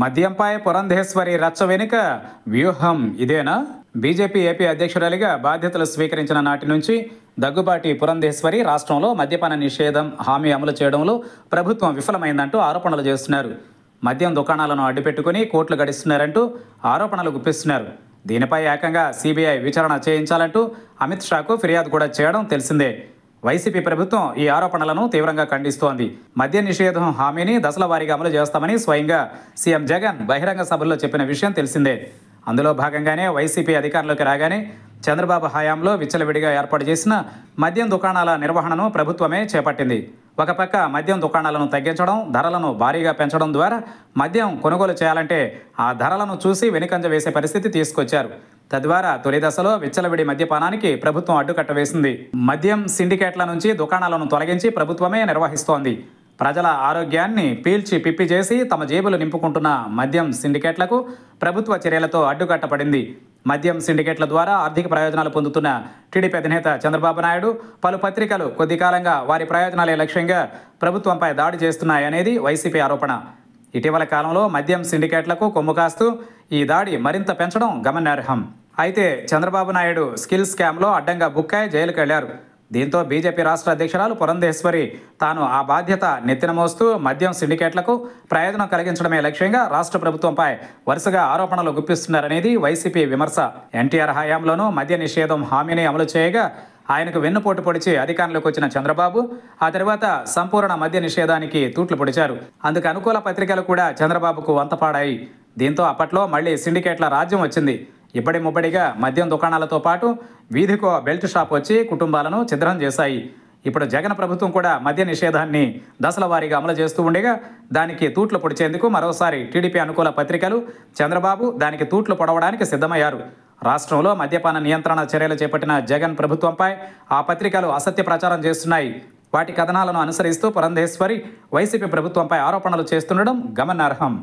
మద్యంపై పురంధేశ్వరి రచ్చ వెనుక వ్యూహం ఇదేనా? బీజేపీ ఏపీ అధ్యక్షురాలిగా బాధ్యతలు స్వీకరించిన నాటి నుంచి దగ్గుబాటి పురంధేశ్వరి రాష్ట్రంలో మద్యపాన నిషేధం హామీ అమలు చేయడంలో ప్రభుత్వం విఫలమైందంటూ ఆరోపణలు చేస్తున్నారు. మద్యం దుకాణాలను అడ్డుపెట్టుకుని కోట్లు గడిస్తున్నారంటూ ఆరోపణలు గుప్పిస్తున్నారు. దీనిపై ఏకంగా సిబిఐ విచారణ చేయించాలంటూ అమిత్ షాకు ఫిర్యాదు కూడా చేయడం తెలిసిందే. వైసీపీ ప్రభుత్వం ఈ ఆరోపణలను తీవ్రంగా ఖండిస్తోంది. మద్య నిషేధం హామీని దశల వారీగా అమలు చేస్తామని స్వయంగా సీఎం జగన్ బహిరంగ సభల్లో చెప్పిన విషయం తెలిసిందే. అందులో భాగంగానే వైసీపీ అధికారంలోకి రాగానే చంద్రబాబు హయాంలో విచ్చలవిడిగా ఏర్పాటు చేసిన మద్యం దుకాణాల నిర్వహణను ప్రభుత్వమే చేపట్టింది. ఒక పక్క మద్యం దుకాణాలను తగ్గించడం ధరలను భారీగా పెంచడం ద్వారా మద్యం కొనుగోలు చేయాలంటే ఆ ధరలను చూసి వెనుకంజ వేసే పరిస్థితి తీసుకొచ్చారు. తద్వారా తొలి దశలో విచ్చలవిడి మద్యపానానికి ప్రభుత్వం అడ్డుకట్ట వేసింది. మద్యం సిండికేట్ల నుంచి దుకాణాలను తొలగించి ప్రభుత్వమే నిర్వహిస్తోంది. ప్రజల ఆరోగ్యాన్ని పీల్చి పిప్పి చేసి తమ జేబులు నింపుకుంటున్న మద్యం సిండికేట్లకు ప్రభుత్వ చర్యలతో అడ్డుకట్టపడింది మద్యం సిండికేట్ల ద్వారా ఆర్థిక ప్రయోజనాలు పొందుతున్న టీడీపీ అధినేత చంద్రబాబు నాయుడు పలు పత్రికలు కొద్ది కాలంగా వారి ప్రయోజనాలే లక్ష్యంగా ప్రభుత్వంపై దాడి చేస్తున్నాయనేది వైసీపీ ఆరోపణ. ఇటీవల కాలంలో మద్యం సిండికేట్లకు కొమ్ము కాస్తూ ఈ దాడి మరింత పెంచడం గమనార్హం. అయితే చంద్రబాబు నాయుడు స్కిల్ స్కామ్లో అడ్డంగా బుక్కాయి జైలుకెళ్ళారు. దీంతో బీజేపీ రాష్ట్ర అధ్యక్షురాలు పురంధేశ్వరి తాను ఆ బాధ్యత నెత్తిన మోస్తూ మద్యం సిండికేట్లకు ప్రయోజనం కలిగించడమే లక్ష్యంగా రాష్ట్ర ప్రభుత్వంపై వరుసగా ఆరోపణలు గుప్పిస్తున్నారనేది వైసీపీ విమర్శ. ఎన్టీఆర్ హయాంలోనూ మద్య నిషేధం హామీని అమలు చేయగా ఆయనకు వెన్నుపోటు పొడిచి అధికారంలోకి వచ్చిన చంద్రబాబు ఆ తర్వాత సంపూర్ణ మద్య నిషేధానికి తూట్లు పొడిచారు. అందుకు అనుకూల పత్రికలు కూడా చంద్రబాబుకు వంతపాడాయి. దీంతో అప్పట్లో మళ్ళీ సిండికేట్ల రాజ్యం వచ్చింది. ఇబ్బడి ముబ్బడిగా మద్యం దుకాణాలతో పాటు వీధికో బెల్ట్ షాప్ వచ్చి కుటుంబాలను ఛిద్రం చేశాయి. ఇప్పుడు జగన్ ప్రభుత్వం కూడా మద్య నిషేధాన్ని దశల వారీగా అమలు చేస్తూ ఉండగా దానికి తూట్లు పొడిచేందుకు మరోసారి టీడీపీ అనుకూల పత్రికలు చంద్రబాబు దానికి తూట్లు పొడవడానికి సిద్ధమయ్యారు. రాష్ట్రంలో మద్యపాన నియంత్రణ చర్యలు చేపట్టిన జగన్ ప్రభుత్వంపై ఆ పత్రికలు అసత్య ప్రచారం చేస్తున్నాయి. వాటి కథనాలను అనుసరిస్తూ పురంధేశ్వరి వైసీపీ ప్రభుత్వంపై ఆరోపణలు చేస్తుండడం గమనార్హం.